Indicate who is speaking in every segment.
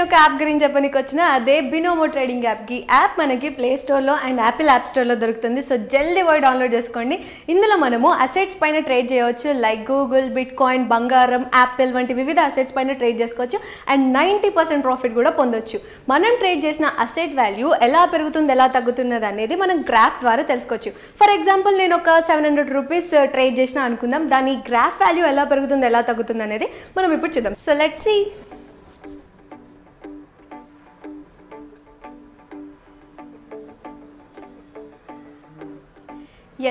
Speaker 1: నేను ఒక యాప్ గురించి చెప్పడానికి వచ్చిన అదే బినోమో ట్రేడింగ్ యాప్కి యాప్ మనకి ప్లే స్టోర్లో అండ్ యాపిల్ యాప్ స్టోర్లో దొరుకుతుంది. సో జల్దీ పోయి డౌన్లోడ్ చేసుకోండి. ఇందులో మనము అసెట్స్ పైన ట్రేడ్ చేయవచ్చు. లైక్ గూగుల్ బిట్ కాయిన్ బంగారం యాపిల్ వంటి వివిధ అసెట్స్ పైన ట్రేడ్ చేసుకోవచ్చు. అండ్ నైంటీ పర్సెంట్ ప్రాఫిట్ కూడా పొందొచ్చు. మనం ట్రేడ్ చేసిన అసెట్ వాల్యూ ఎలా పెరుగుతుంది ఎలా తగ్గుతున్నది అనేది మనం గ్రాఫ్ ద్వారా తెలుసుకోవచ్చు. ఫర్ ఎగ్జాంపుల్ నేను ఒక సెవెన్ హండ్రెడ్ రూపీస్ ట్రేడ్ చేసిన అనుకుందాం. దాని గ్రాఫ్ వాల్యూ ఎలా పెరుగుతుంది ఎలా తగ్గుతుంది అనేది మనం ఇప్పుడు చూద్దాం. So let's see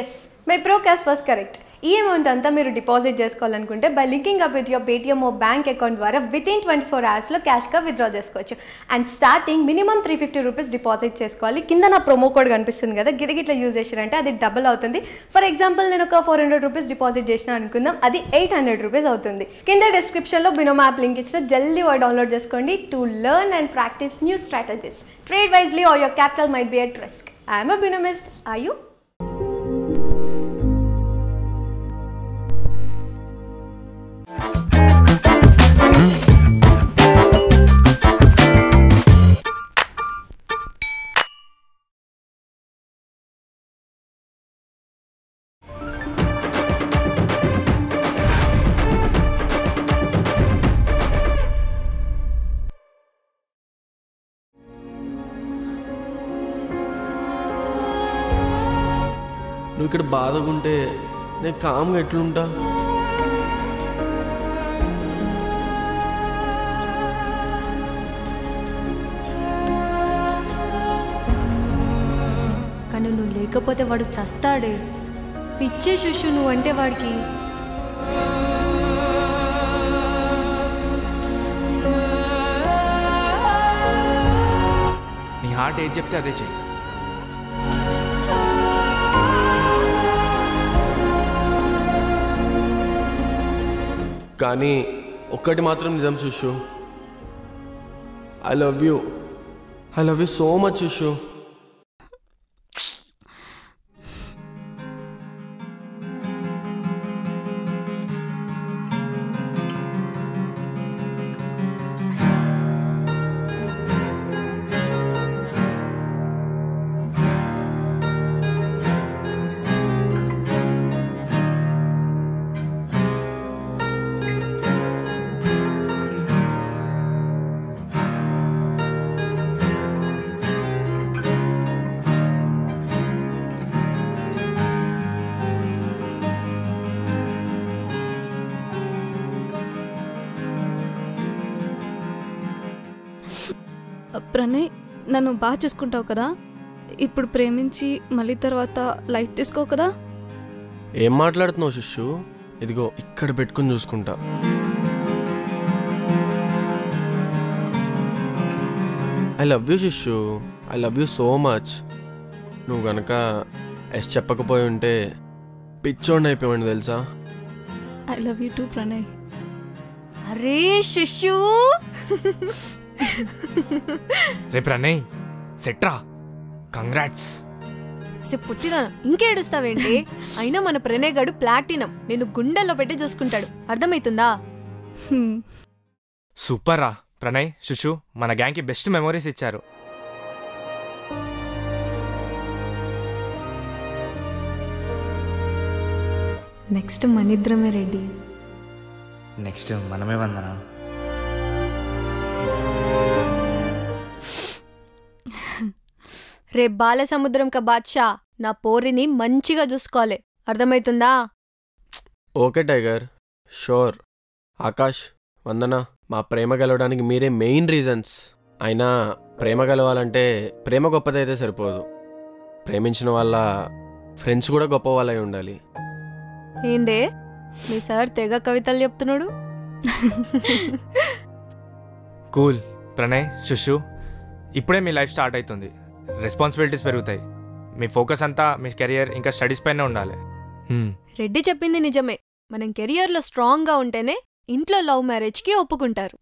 Speaker 1: as my forecast was correct ఈ అమౌంట్ అంతా మీరు డిపాజిట్ చేసుకోవాలనుకుంటే by linking up with your Paytm or bank account ద్వారా విత్ ఇన్ ట్వంటీ ఫోర్ అవర్స్లో క్యాష్గా విత్డ్రా చేసుకోవచ్చు. And starting minimum three fifty rupees deposit చేసుకోవాలి. కింద నా ప్రోమో కోడ్ కనిపిస్తుంది కదా గిరిగిట్లా యూజ్ చేసారంటే అది డబుల్ అవుతుంది. ఫర్ ఎగ్జాంపుల్ నేను ఒక ఫోర్ హండ్రెడ్ రూపీస్ డిపాజిట్ చేసిన అనుకుందాం అది ఎయిట్ హండ్రెడ్ రూపీస్ అవుతుంది. కింద డిస్క్రిప్షన్లో బినోమ్ యాప్ లింక్ ఇచ్చిన జల్దీ వాడు డౌన్లోడ్ చేసుకోండి to learn and practice new strategies trade wisely or your capital might be at risk I'm a Binomist I you
Speaker 2: నువ్వు ఇక్కడ బాధగా ఉంటే నేను కామ్గా ఎట్లుంటా?
Speaker 1: కానీ నువ్వు లేకపోతే వాడు చస్తాడే. పిచ్చే శిష్యు నువ్వంటే వాడికి.
Speaker 3: నీ హార్ట్ ఏది చెప్తే అదే చెయ్యి.
Speaker 2: కానీ ఒక్కటి మాత్రం నిజం Shishyu I love you I love you so much Shishyu
Speaker 4: Pranay నన్ను బాగా చూసుకుంటావు కదా? ఇప్పుడు ప్రేమించి మళ్ళీ తర్వాత లైట్ తీసుకోవు కదా?
Speaker 2: ఏం మాట్లాడుతున్నావు శిష్యు? ఇదిగో ఇక్కడ పెట్టుకుని చూసుకుంటా. I love you Shishyu. I love you so much నువ్వు గనక ఎస్ చెప్పకపోయి ఉంటే పిచ్చోండి అయిపోయాడు తెలుసా?
Speaker 4: I love you too Pranay.
Speaker 1: అరే శిష్యు!
Speaker 3: రేపు రన్నయ్ సెట్రా కంగ్రాట్స్
Speaker 1: సే పుట్టిదా ఇంకేడుస్తావేంటి అయినా మన ప్రణయ్ ప్లాటినం. నేను గుండెల్లో పెట్టి చూసుకుంటాడు. అర్థమవుతుందా
Speaker 4: హ్మ్.
Speaker 3: సూపర్ రా. ప్రణయ్ శుషు మన గ్యాంగ్కి బెస్ట్ మెమరీస్ ఇచ్చారు.
Speaker 1: నెక్స్ట్ మనిద్రమే రెడ్డి
Speaker 5: నెక్స్ట్ మనమే వందనా?
Speaker 1: రే బాలసముద్రం కా బాద్షా నా పోరిని మంచిగా చూసుకోవాలి. అర్థమవుతుందా
Speaker 2: okay tiger. Sure. Akash Vandana మా ప్రేమ గెలవడానికి మీరే మెయిన్ రీజన్స్. అయినా ప్రేమ గెలవాలంటే ప్రేమ గొప్పదైతే సరిపోదు. ప్రేమించిన వాళ్ళ ఫ్రెండ్స్ కూడా గొప్ప వాళ్ళై ఉండాలి.
Speaker 1: ఏందే? మీ సార్ తెగ కవితలు చెప్తున్నాడు.
Speaker 3: కూల్. ప్రణయ్ శుషు ఇప్పుడే మీ లైఫ్ స్టార్ట్ అవుతుంది రెస్పాన్సిబిలిటీస్ పెరుగుతాయి. మీ ఫోకస్ అంతా మీ కెరియర్ ఇంకా స్టడీస్ పైనే ఉండాలి. హ్మ్.
Speaker 1: రెడ్డి చెప్పింది నిజమే. మనం కెరియర్లో స్ట్రాంగ్గా ఉంటేనే ఇంట్లో లవ్ మ్యారేజ్కి ఒప్పుకుంటారు.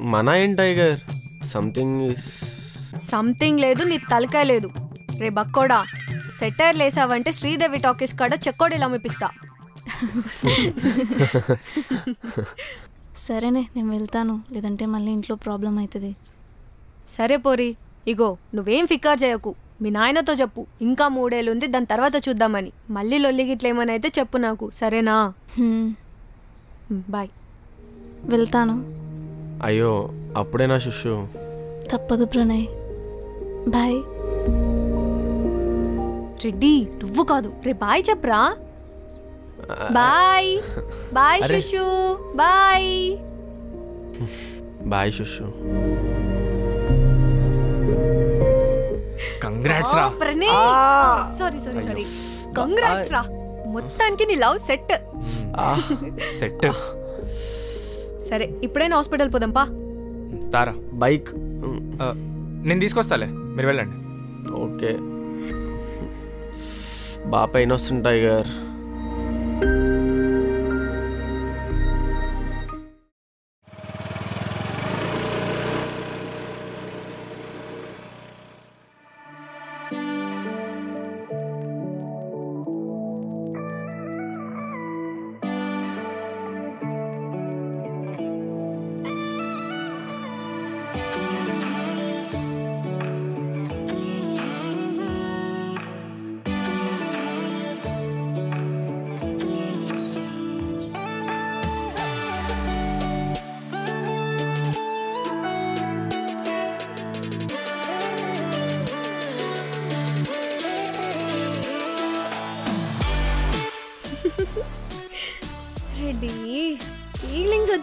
Speaker 2: మన ఏం టైగర్? సంథింగ్ ఇస్
Speaker 1: సంథింగ్ లేదు నీ తలకాయ లేదు. రే బక్కోడా సెటైర్ లేసావంటే శ్రీదేవి టాకీస్ కాడ చెక్కోడీలు అమ్మిపిస్తా.
Speaker 4: సరేనే నేను వెళ్తాను. లేదంటే మళ్ళీ ఇంట్లో ప్రాబ్లం అవుతుంది.
Speaker 1: సరే పోరి. ఇగో నువ్వేం ఫిక్కర్ చేయకు. మీ నాయనతో చెప్పు. ఇంకా మూడేళ్ళు ఉంది దాని తర్వాత చూద్దామని. మళ్ళీ లొల్లి గిట్ల ఏమైనా అయితే చెప్పు నాకు. సరేనా? బాయ్.
Speaker 4: వెళ్తాను.
Speaker 2: అయ్యో అప్పుడేనా శుషు
Speaker 4: తప్పదు ప్రణయ్. బాయ్.
Speaker 1: రెడ్డి నువ్వు కాదు. రే బాయ్ చెప్పరా? బాయ్. బాయ్
Speaker 2: అరే.
Speaker 1: Sushu bye.
Speaker 2: Bye Sushu
Speaker 3: congrats రా.
Speaker 1: Pranay sorry sorry sorry congrats రా. మొత్తానికి నీ లవ్ సెట్.
Speaker 3: సెట్.
Speaker 1: సరే ఇప్పుడైనా హాస్పిటల్ పోదాంపా
Speaker 3: తారా
Speaker 2: బైక్
Speaker 3: నేను తీసుకొస్తాలే. మీరు వెళ్ళండి.
Speaker 2: ఓకే. బాగా పెయిన్ వస్తుంది టైగర్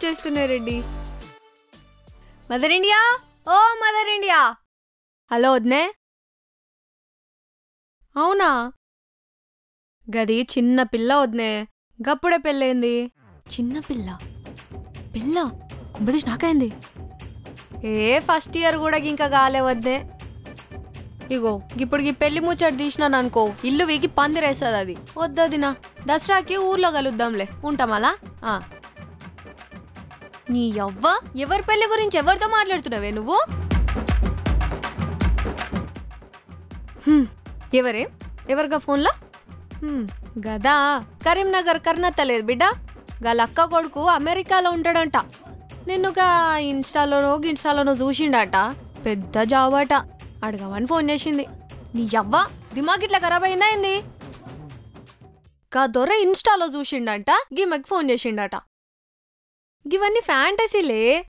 Speaker 1: రెడ్డి? మదర్ ఇండియా ఓ మదర్ ఇండియా హలో వద్నే. అవునా? గది చిన్న పిల్ల వద్నే. గప్పుడే పెళ్ళైంది చిన్న పిల్ల? పిల్ల? కుంభదీష్ నాకైంది? ఏ ఫస్ట్ ఇయర్ కూడా ఇంకా కాలే వద్దే ఇగో ఇప్పుడు ఈ పెళ్ళి ముచ్చట తీసినాను అనుకో ఇల్లు వీకి పందిరేస్తుంది అది. వద్దదినా దసరాకి ఊర్లో కలుద్దాంలే. ఉంటామలా. నీ యవ్వ ఎవరి పెళ్ళి గురించి ఎవరితో మాట్లాడుతున్నావే నువ్వు? ఎవరే? ఎవరిగా ఫోన్లా? గదా. కరీంనగర్ కర్నత్త లేదు బిడ్డ. గాల అక్క కొడుకు అమెరికాలో ఉంటాడంట. నిన్నుగా ఇన్స్టాలోనో ఇన్స్టాలోనో చూసిండట. పెద్ద జాబ్ అట అడగమని ఫోన్ చేసింది. నీ యవ్వ దిమాగ్ ఇట్లా ఖరాబ్ అయిందా ఏంది? కా దొర ఇన్స్టాలో చూసిండట గిమ్మకి ఫోన్ చేసిండట. గివన్నీ ఫ్యాంటసీలే.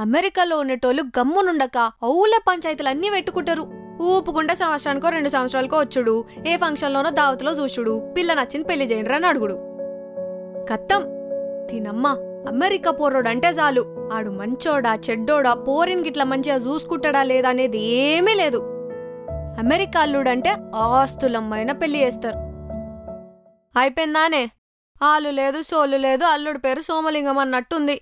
Speaker 1: అమెరికాలో ఉండేటోళ్ళు గమ్మునుండక ఔల పంచాయతీలు అన్నీ పెట్టుకుంటారు ఊపుకుంటే సంవత్సరానికో రెండు సంవత్సరాలకో వచ్చుడు. ఏ ఫంక్షన్లోనో దావతిలో చూసుడు పిల్ల నచ్చింది పెళ్ళి చేయండి అని అడుగుడు. కత్తం. తినమ్మా అమెరికా పోర్రోడు అంటే చాలు. ఆడు మంచోడా చెడ్డోడా పోరిన్ గిట్లా మంచిగా చూసుకుంటాడా లేదా అనేది ఏమీ లేదు. అమెరికాల్లుడంటే ఆస్తులమ్మైన పెళ్ళి చేస్తారు. అయిపోయిందానే? ఆలు లేదు సోలు లేదు అల్లుడి పేరు సోమలింగం అన్నట్టుంది.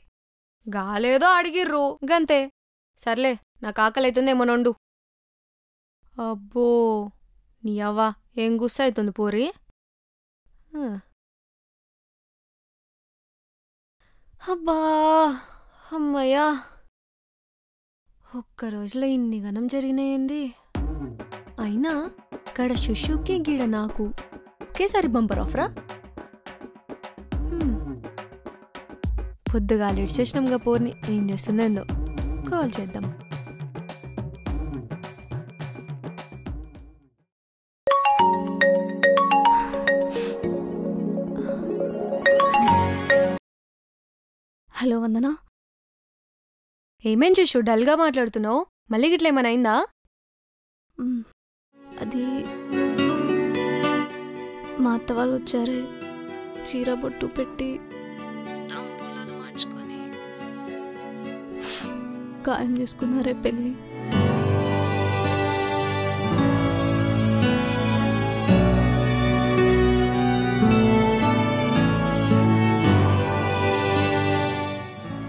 Speaker 1: గాలేదో అడిగిర్రు గంతే. సర్లే నాకు ఆకలి అవుతుందేమో అబ్బో నీ అవ్వ ఏం గుస్సైతుంది అవుతుంది పోరి అబ్బా అమ్మయ్యా. ఒక్క రోజులో ఇన్ని గణం జరిగినాయింది? అయినా ఇక్కడ శుషుకి గిడ నాకు ఒకేసారి బంపర్ ఆఫరా? పొద్దుగా ఇడిచేసినాంగా పోర్ని. ఏం చేస్తుందేందో కాల్ చేద్దాం.
Speaker 4: హలో వందనా?
Speaker 1: ఏమేం చూసు డల్గా మాట్లాడుతున్నావు? మళ్ళీ గిట్ల ఏమైనా అయిందా?
Speaker 4: అది మా అత్త వాళ్ళు వచ్చారే. చీర బొట్టు పెట్టి ఖాయం చేసుకున్నారే పెళ్ళి?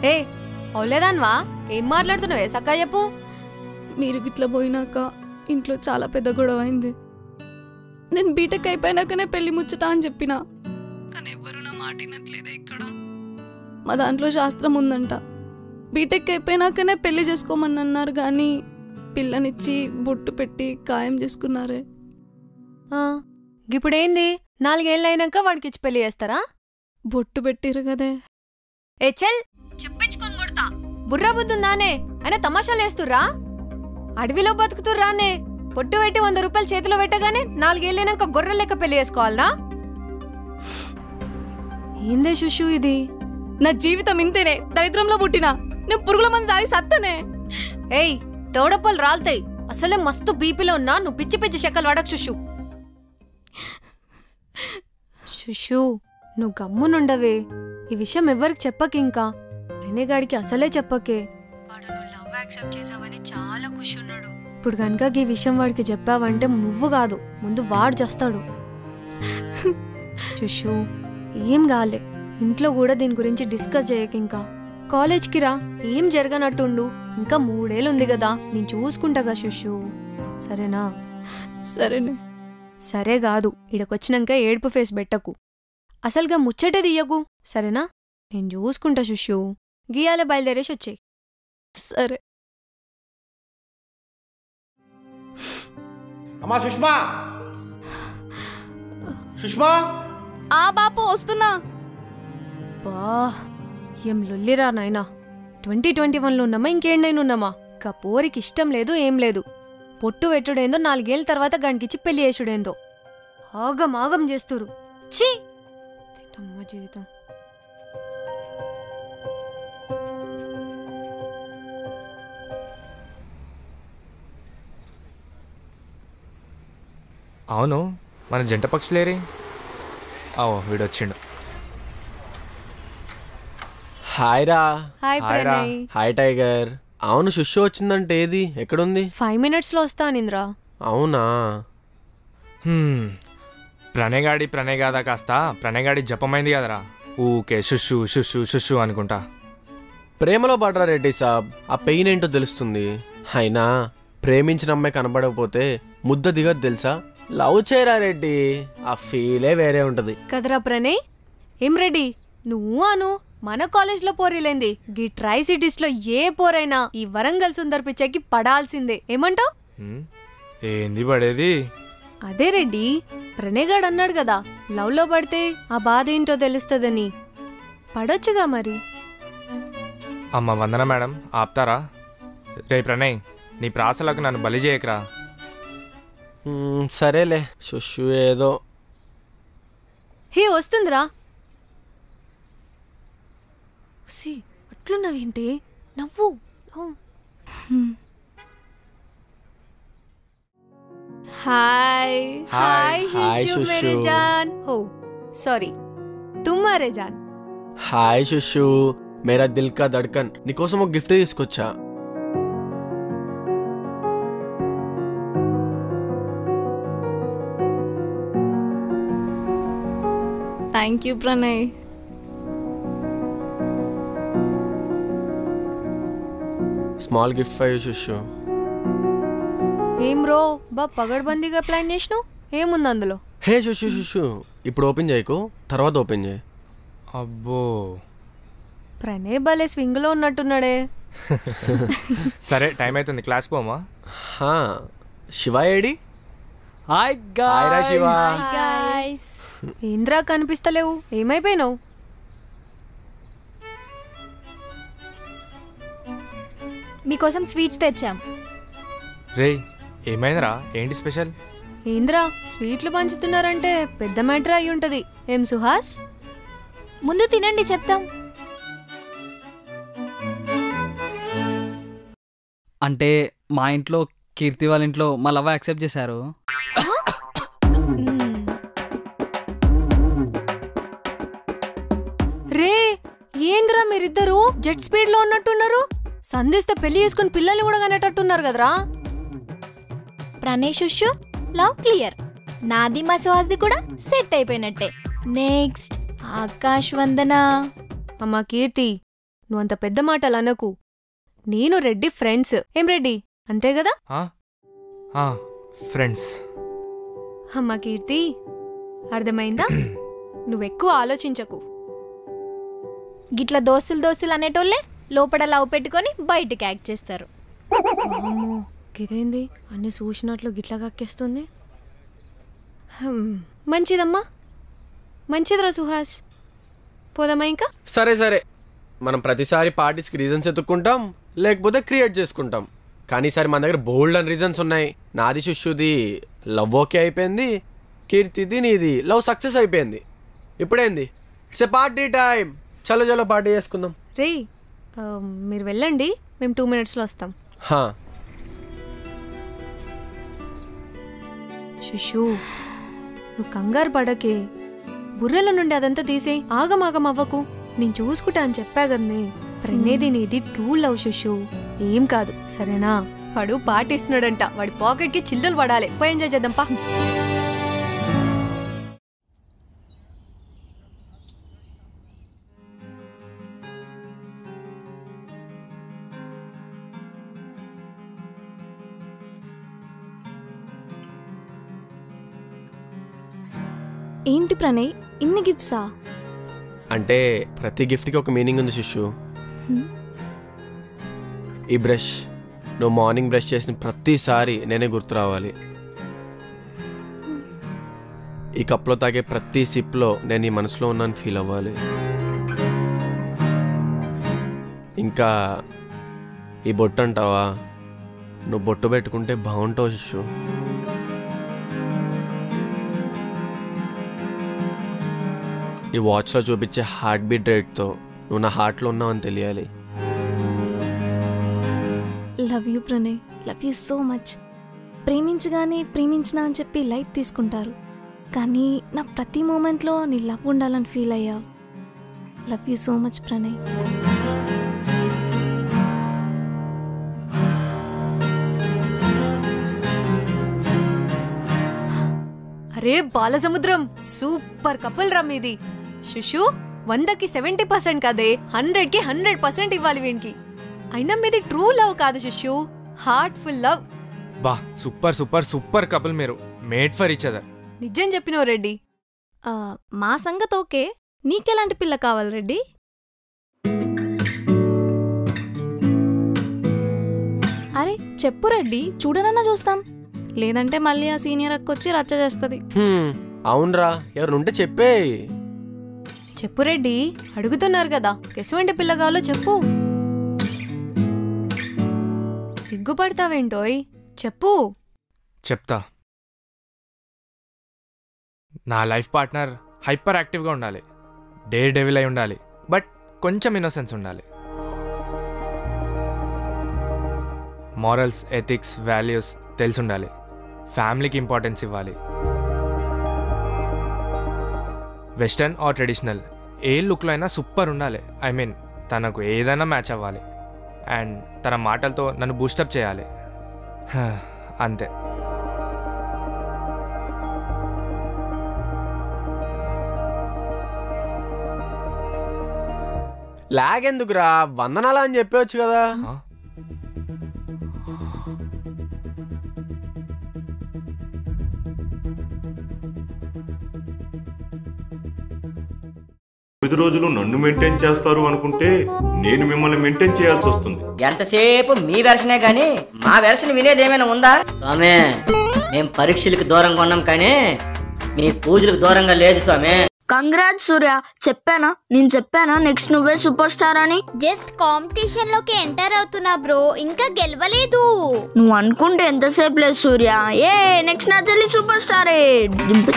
Speaker 1: ఏ అవలేదాన్వా? ఏం మాట్లాడుతున్నావే? సక్కా చెప్పు.
Speaker 4: మీరు గిట్ల పోయినాక ఇంట్లో చాలా పెద్ద గొడవ అయింది. నేను బీటెక్ అయిపోయినాకనే పెళ్ళి ముచ్చట అని చెప్పిన. కానీ ఎవరు నా మాట వినట్లేదే ఇక్కడ. మా దాంట్లో శాస్త్రం ఉందంట. బీటెక్ అయిపోయినాకనే పెళ్ళి చేసుకోమని అన్నారు కానీ పిల్లనిచ్చి బొట్టు పెట్టి ఖాయం చేసుకున్నారే.
Speaker 1: ఆ, గిప్పుడేంది నాలుగేళ్ళు అయినాక వాడికి ఇచ్చి పెళ్ళి చేస్తారా?
Speaker 4: బొట్టు పెట్టిరు కదే.
Speaker 1: ఏ చెల్ చెప్పించుకొని కొడతా. బుర్రా బుద్ధుందానే అయినా తమాషాలు వేస్తుర్రా అడవిలో బతుకుతుర్రానే పొట్టు పెట్టి వంద రూపాయలు చేతిలో పెట్టగానే నాలుగేళ్ళైనాక గొర్రెల లెక్క పెళ్ళి చేసుకోవాలనా? ఏందే శుషు ఇది?
Speaker 4: నా జీవితం ఇంతేనే దరిద్రంలో పుట్టినా. నేను పురుగుల మంది దాగి సత్తనే.
Speaker 1: ఏయ్ తోడపలు రాల్తాయి. అసలే మస్తు బీపీలో ఉన్నా నువ్వు పిచ్చి పిచ్చి చెక్కలు వాడకు శుషు. శుషు నువ్వు గమ్మునుండవే. ఈ విషయం ఎవరికి చెప్పక ఇంకా. రెనేగాడికి అసలే చెప్పకే. వాడు నువ్వు లవ్ యాక్సెప్ట్ చేసావని చాలా ఖుషి ఉన్నాడు ఇప్పుడు కనుక ఈ విషయం వాడికి చెప్పావంటే నువ్వు కాదు ముందు వాడు చేస్తాడు. శుషు ఏం కాలే. ఇంట్లో కూడా దీని గురించి డిస్కస్ చేయక ఇంకా. కాలేజ్కి రా. ఏం జరగనట్టుండు. ఇంకా మూడేళ్ళు ఉంది కదా. నేను చూసుకుంటాగా శుషు సరేనా?
Speaker 4: సరేనే.
Speaker 1: సరే కాదు. ఇడకొచ్చినాక ఏడుపు ఫేస్ పెట్టకు. అసలుగా ముచ్చటే తీయకు. సరేనా? నేను చూసుకుంటా శుషు గీయాల బయలుదేరేసి వచ్చేయి
Speaker 4: సరే.
Speaker 6: అమ్మా సుష్మా! సుష్మా!
Speaker 4: ఆ బాపు వస్తున్నా.
Speaker 1: బా. ఏం లొల్లిరా నాయనా? ట్వంటీ ట్వంటీ వన్లో ఉన్నామా? ఇంకేండైనా ఉన్నామా? గా పోరికి ఇష్టం లేదు ఏం లేదు. పొట్టు పెట్టుడేందో నాలుగేళ్ళ తర్వాత గంటికిచ్చి పెళ్ళి చేసుడేందో. ఆగం ఆగం చేస్తురు ఛీ! తింటమ్మ జీవితం.
Speaker 3: అవును మన జంట పక్షులేరే? ఓ వీడొచ్చిండు.
Speaker 2: హాయ్ రా
Speaker 1: హాయ్
Speaker 3: హాయ్ రా.
Speaker 1: ప్రణయ్.
Speaker 2: Hi tiger. అవును శుష్షు వచ్చిందంటే ఏది? ఎక్కడుంది?
Speaker 1: ఫైవ్ మినిట్స్లో వస్తాను ఇంద్రా
Speaker 2: అవునా?
Speaker 3: హ్మ్. ప్రణయగాడి ప్రణయ్ కాదా కాస్త? ప్రణయగాడి జపమైంది కదరా. ఊకే షుషు షుషు షుషు అనుకుంటా.
Speaker 2: ప్రేమలో పడరా రెడ్డి సాబ్. ఆ పెయిన్ ఏంటో తెలుస్తుంది. అయినా ప్రేమించిన అమ్మాయి కనబడకపోతే ముద్ద దిగదు తెలుసా? లవ్ చేయరా రెడ్డి? ఆ ఫీలే వేరే ఉంటది.
Speaker 1: కదరా ప్రణయ్. ఏం రెడీ నువ్వు అను. మన కాలేజ్లో పోరీలేంది. గీ ట్రై సిటీస్లో ఏ పోరైనా ఈ వరంగల్ సుందర్ పిచ్చకి పడాల్సిందే. ఏమంటావ్.
Speaker 3: ఏంది పడేది?
Speaker 1: అదే రెడ్డి ప్రణయగాడు అన్నాడు కదా లవ్లో పడితే ఆ బాధ ఏంటో తెలుస్తుందని. పడొచ్చుగా మరి?
Speaker 3: అమ్మ వందన మేడం ఆపుతారా? రే ప్రణయ్ నీ ప్రాసలకు నన్ను బలి చేయకరా.
Speaker 2: సరేలే శుష్షు ఏదో.
Speaker 1: హే వస్తుందిరా. సి అట్లున్నావేంటి నవ్వు నవ్వు.
Speaker 4: హాయ్
Speaker 1: हाय
Speaker 2: हाय,
Speaker 1: शिशु मेरे
Speaker 2: शिशु।
Speaker 1: जान हो सॉरी तुम्हारे जान
Speaker 2: హాయ్ శుష్షు మేరా దిల్ కా దడ్కన్ నీకోసం ఒక గిఫ్ట్ తీసుకొచ్చా
Speaker 4: thank you Pranay
Speaker 2: small gift for you Sushu
Speaker 1: ఏం రో బా పగడ్బందీగా ప్లాన్ చేసినావు? ఏముంది అందులో?
Speaker 2: హే శుష్షు శుష్షు ఇప్పుడు ఓపెన్ చేయకు తర్వాత ఓపెన్ చేయి.
Speaker 3: అబ్బో.
Speaker 1: ప్రణయ్ భలే స్వింగ్లో ఉన్నట్టున్నాడే.
Speaker 3: సరే టైం అవుతుంది క్లాస్ పోమా?
Speaker 2: హా శివ ఏడి?
Speaker 7: హాయ్
Speaker 2: హాయ్ రా శివ.
Speaker 4: గైస్
Speaker 1: ఏంద్రా కనిపిస్తలేవు? ఏమైపోయినావు?
Speaker 8: మీకోసం స్వీట్స్ తెచ్చాం.
Speaker 3: రే ఏమైందిరా? ఏంటి స్పెషల్?
Speaker 1: ఏంద్రా స్వీట్లు పంచుతున్నారంటే పెద్ద మ్యాటర్ అయి ఉంటది. ఏం సుహాస్?
Speaker 8: ముందు తినండి చెప్తాం.
Speaker 7: అంటే మా ఇంట్లో కీర్తి వాళ్ళ ఇంట్లో మా లవ్ యాక్సెప్ట్ చేశారు.
Speaker 1: రే ఏంద్రా మీరిద్దరు? జెట్ స్పీడ్లో ఉన్నట్టున్నారు. సంధిస్తే పెళ్ళి చేసుకుని పిల్లల్ని కూడా కనేటట్టున్నారు కదరా?
Speaker 8: Pranay Sushu love clear. నాది మా సుహాస్ది కూడా సెట్ అయిపోయినట్టే. నెక్స్ట్ ఆకాష్ వందన.
Speaker 1: అమ్మా కీర్తి నువ్వు అంత పెద్ద మాటలు అనకు. నేను రెడ్డి ఫ్రెండ్స్. ఏం రెడ్డి? అంతే కదా?
Speaker 3: ఫ్రెండ్స్.
Speaker 1: అమ్మా కీర్తి అర్థమైందా? నువ్వెక్కువ ఆలోచించకు.
Speaker 8: గిట్ల దోస్తులు దోస్తులు అనేటోళ్ళే లోపల లవ్ పెట్టుకొని బయటికి యాక్ట్ చేస్తారు.
Speaker 1: గిదేంది అన్ని చూసినట్లు గిట్లా కక్కేస్తుంది? మంచిదమ్మా. మంచిదిరా సుహాస్ పోదామా ఇంకా?
Speaker 2: సరే సరే. మనం ప్రతిసారి పార్టీస్కి రీజన్స్ ఎత్తుక్కుంటాం లేకపోతే క్రియేట్ చేసుకుంటాం. కానీ ఈసారి మన దగ్గర బోల్డ్ అని రీజన్స్ ఉన్నాయి. నాది శిష్యుది లవ్ ఓకే అయిపోయింది కీర్తిది నీది. లవ్ సక్సెస్ అయిపోయింది. ఇప్పుడేంది? ఇట్స్ ఎ పార్టీ టైం చలో చలో పార్టీ చేసుకుందాం.
Speaker 1: రే మీరు వెళ్ళండి. మేము టూ మినిట్స్లో వస్తాం. శిశు నువ్వు కంగారు పడకే. బుర్రెల నుండి అదంతా తీసేయి ఆగమాగం అవ్వకు. నేను చూసుకుంటా అని చెప్పా కదనే. ప్రణేది నీది ట్రూ లవ్ శిశు. ఏం కాదు సరేనా? వాడు పాటిస్తున్నాడంట. వాడి పాకెట్కి చిల్లులు పడాలి. పోయి ఎంజాయ్ చేద్దాం పా.
Speaker 4: ఏంటి ప్రణయ్? ఇన్ని గిఫ్ట్సా
Speaker 2: అంటే ప్రతి గిఫ్ట్కి ఒక మీనింగ్ ఉంది శిష్యు. ఈ బ్రష్ నువ్వు మార్నింగ్ బ్రష్ చేసిన ప్రతిసారి నేనే గుర్తు రావాలి. ఈ కప్లో తాగే ప్రతి సిప్లో నేను ఈ మనసులో ఉన్నాను ఫీల్ అవ్వాలి. ఇంకా ఈ బొట్టు అంటావా? నువ్వు బొట్టు పెట్టుకుంటే బాగుంటావు శిష్యు. ఈ వాచ్లో చూపించే హార్ట్ బీట్ రేట్తో నువ్వు నా హార్ట్లో ఉన్నావని తెలియాలి.
Speaker 4: Love you Pranay love you so much ప్రేమించగానే ప్రేమించిన అని చెప్పి లైట్ తీసుకుంటారు. కానీ నా ప్రతి మూమెంట్లో నీ లవ్ ఉండాలని ఫీల్ అయ్యా. Love you so much Pranay
Speaker 1: అరే బాలసముద్రం. సూపర్ కపుల్ రమ్ ఇది శుషు వందకి సెవెంటీ పర్సెంట్ కదే హండ్రెడ్కి హండ్రెడ్ పర్సెంట్ ఇవ్వాలి వీనికి. అయినా మీది ట్రూ లవ్ కాదు శుషు హార్ట్ ఫుల్ లవ్.
Speaker 3: బా సూపర్ సూపర్ సూపర్ కపుల్ మీరు. Made for each other.
Speaker 1: నిజం చెప్పినవు రెడ్డి.
Speaker 4: ఆ, మా సంగతి ఓకే. నీకెలాంటి పిల్ల కావాలి రెడ్డి? అరే చెప్పు రెడ్డి చూడనన్నా చూస్తాం. లేదంటే మళ్ళీ ఆ సీనియర్ అక్క వచ్చి రచ్చ చేస్తుంది.
Speaker 2: అవునరా ఎవరుంటే చెప్పే
Speaker 1: చెప్పు రెడ్డి అడుగుతున్నారు కదా. ఎటువంటి పిల్లగాలో చెప్పు. సిగ్గుపడతావేంటోయ్? చెప్పు.
Speaker 3: చెప్తా. నా లైఫ్ పార్ట్నర్ హైపర్ యాక్టివ్గా ఉండాలి. డే డెవిల్ అయి ఉండాలి. బట్ కొంచెం ఇన్నోసెన్స్ ఉండాలి. మారల్స్ ఎథిక్స్ వాల్యూస్ తెలిసి ఉండాలి. ఫ్యామిలీకి ఇంపార్టెన్స్ ఇవ్వాలి. Western are traditional. ఏ లుక్లో అయినా సూపర్ ఉండాలి. ఐ మీన్ తనకు ఏదైనా మ్యాచ్ అవ్వాలి. అండ్ తన మాటలతో నన్ను బూస్టప్ చేయాలి. అంతే.
Speaker 2: లాగెందుకురా వందనాలా అని చెప్పవచ్చు కదా.
Speaker 6: తొమ్మిది రోజులు నన్ను మెయింటైన్ చేస్తారు అనుకుంటే నేను మిమ్మల్ని మెయింటైన్ చేయాల్సి వస్తుంది.
Speaker 9: ఎంతసేపు మీ వెర్షనే కానీ మా వెర్షన్ వినేది ఏమైనా ఉందా? స్వామి మేం పరీక్షలకు దూరంగా ఉన్నాం కానీ మీ పూజలకు దూరంగా లేదు స్వామి.
Speaker 10: కంగ్రాట్స్ సూర్య చెప్పానా? నేను చెప్పానా? నెక్స్ట్ నువ్వే సూపర్ స్టార్ అని.
Speaker 8: జస్ట్ కాంపిటీషన్లోకి ఎంటర్ అవుతున్నా బ్రో ఇంకా గెలవలేదు.
Speaker 10: నువ్వు అనుకుంటే ఎంతసేపు లేదు సూర్య. ఏ నెక్స్ట్ నా చెల్లి సూపర్ స్టారే డింపు